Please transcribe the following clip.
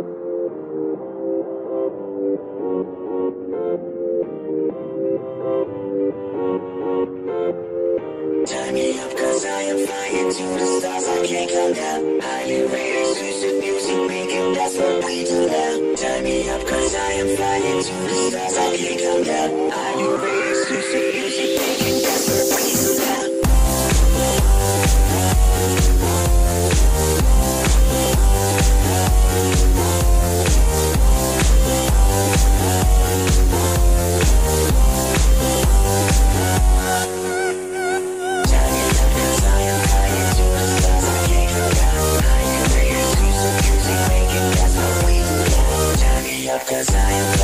Tie me up cause I am flying to the stars, I can't come down. Are you ready to music making? That's what we do now. Tie me up cause I am flying to the stars. I am